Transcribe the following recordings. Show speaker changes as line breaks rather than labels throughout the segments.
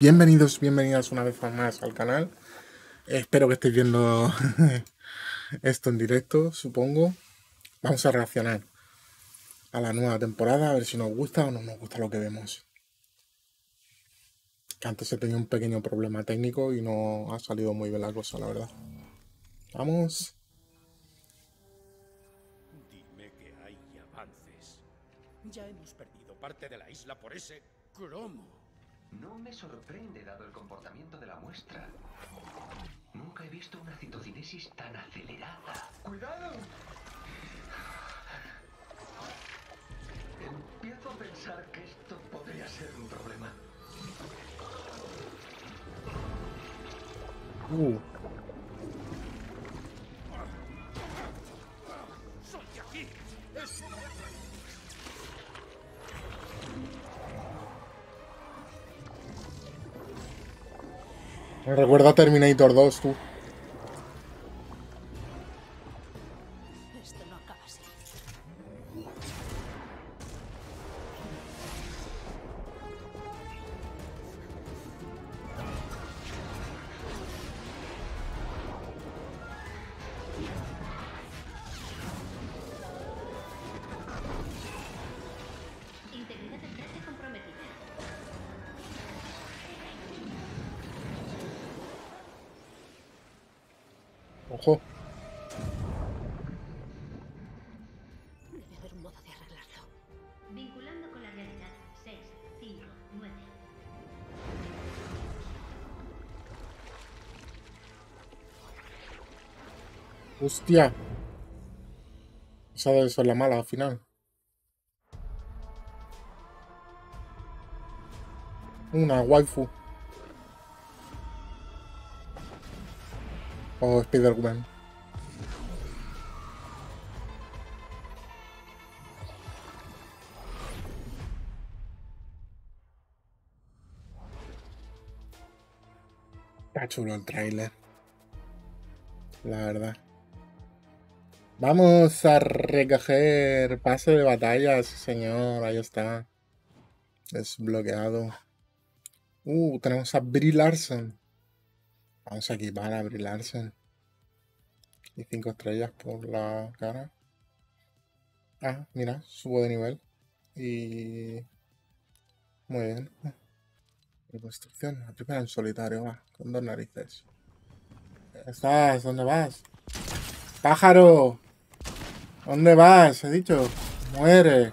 Bienvenidos, bienvenidas una vez más al canal. Espero que estéis viendo esto en directo, supongo. Vamos a reaccionar a la nueva temporada, a ver si nos gusta o no nos gusta lo que vemos. Que antes he tenido un pequeño problema técnico y no ha salido muy bien la cosa, la verdad. Vamos.
Dime que hay avances. Ya hemos perdido parte de la isla por ese cromo.
No me sorprende dado el comportamiento de la muestra. Nunca he visto una citocinesis tan acelerada. ¡Cuidado! Empiezo a pensar que esto podría ser un problema.
Uh, recuerda Terminator 2, tú. Ojo.
Debe haber un modo de arreglarlo.
Vinculando con la realidad. 6, 5, 9.
Hostia. Esa debe ser la mala al final. Una waifu. O Spider-Man. Está chulo el tráiler. La verdad. Vamos a recoger pase de batalla, sí señor, ahí está. Desbloqueado. Uh, tenemos a Brie Larson. Vamos a equipar a Brie. Y cinco estrellas por la cara. Ah, mira, subo de nivel. Y... Muy bien. Reconstrucción, la primera en solitario, va, con dos narices. ¿Estás? ¿Dónde vas? ¡Pájaro! ¿Dónde vas? He dicho. Muere.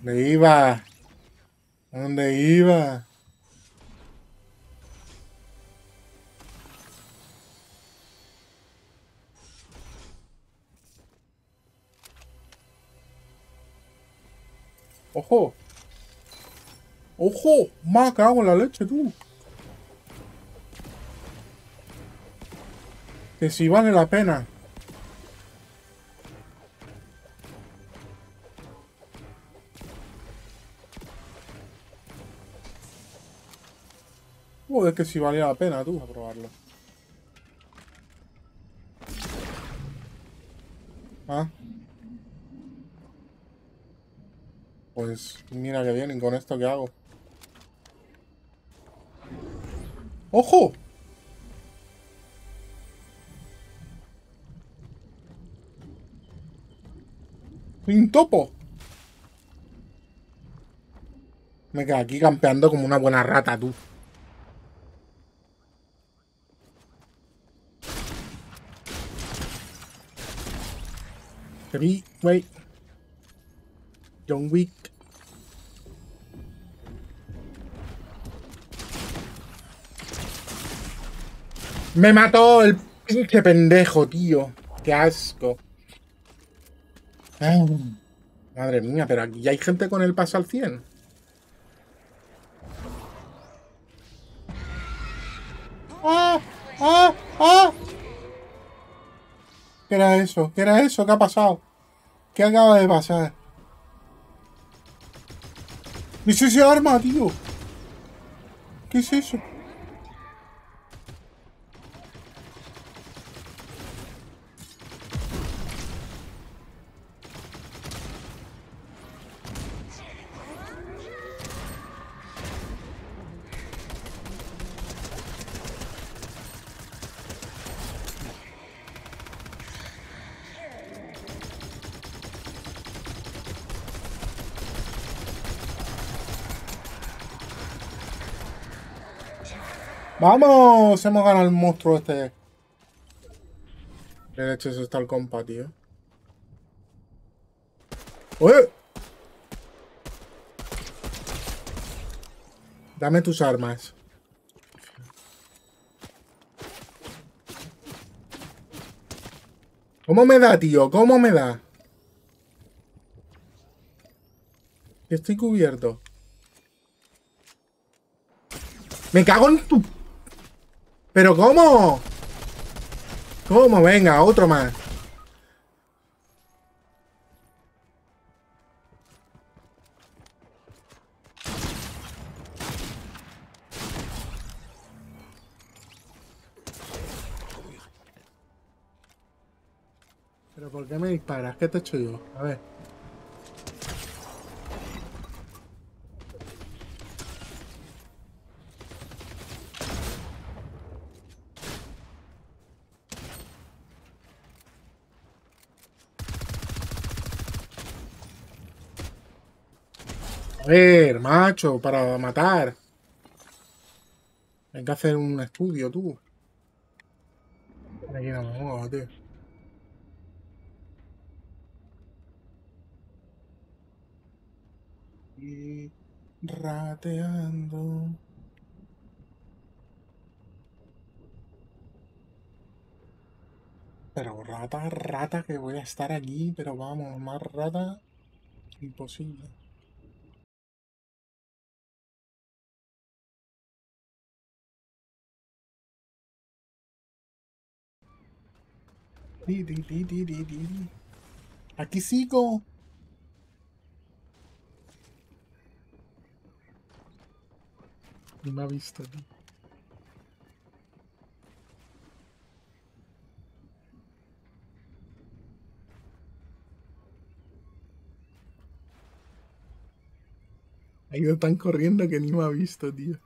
¿Dónde iba? ¿Dónde iba? ¡Ojo! ¡Ojo! ¡Más cago en la leche, tú! Que si vale la pena. Joder, que si valía la pena, tú, a probarlo. Ah. Pues mira que bien, ¿y con esto qué hago? ¡Ojo! ¡Un topo! Me quedo aquí campeando como una buena rata, tú. Three, wait. John Wick. Me mató el pinche pendejo, tío. Qué asco. Madre mía, pero aquí hay gente con el paso al 100. ¡Ah! ¡Ah! ¡Ah! ¿Qué era eso? ¿Qué era eso? ¿Qué ha pasado? ¿Qué acaba de pasar? ¿Qué es ese arma, tío? ¿Qué es eso? ¡Vamos! Hemos ganado el monstruo este. De hecho, eso está el compa, tío. ¡Uy! Dame tus armas. ¿Cómo me da, tío? ¿Cómo me da? Estoy cubierto. Me cago en tu... ¿Pero cómo? ¿Cómo? Venga, otro más. ¿Pero por qué me disparas? ¿Qué te he hecho yo? A ver. Ver, macho, para matar. Hay que hacer un estudio, tú. Aquí no me muevo, tío. Y rateando. Pero rata, rata, que voy a estar aquí, pero vamos, más rata, imposible. Aquí sigo. Ni me ha visto, ido tan corriendo que ni me ha visto, tío.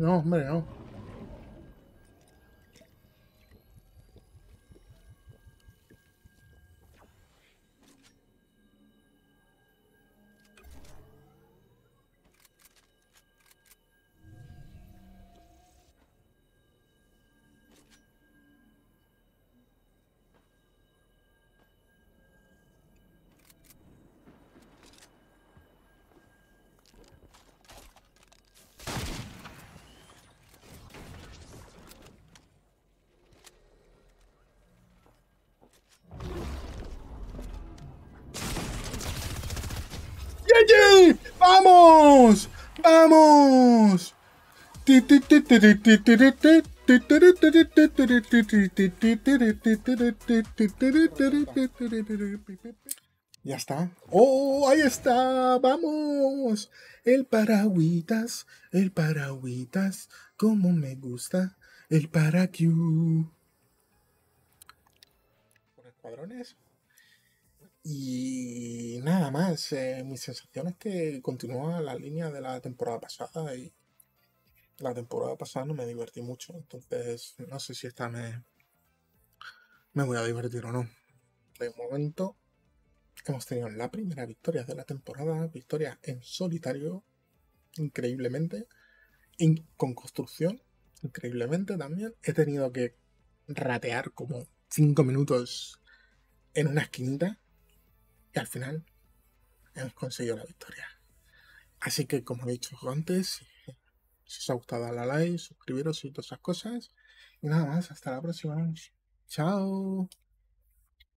No, hombre, no. ¡Vamos! ¡Vamos! Ya está. ¡Oh! Ahí está. ¡Vamos! El paragüitas. El paragüitas. Como me gusta. El paraQ. Por escuadrones. Y nada más, eh, mi sensación es que continúa la línea de la temporada pasada y la temporada pasada no me divertí mucho, entonces no sé si esta me, me voy a divertir o no. De momento hemos tenido la primera victoria de la temporada, victoria en solitario, increíblemente, con construcción, increíblemente también. He tenido que ratear como 5 minutos en una esquinita y al final hemos conseguido la victoria. Así que, como he dicho antes, si os ha gustado, dale a like, suscribiros y todas esas cosas. Y nada más, hasta la próxima. Chao.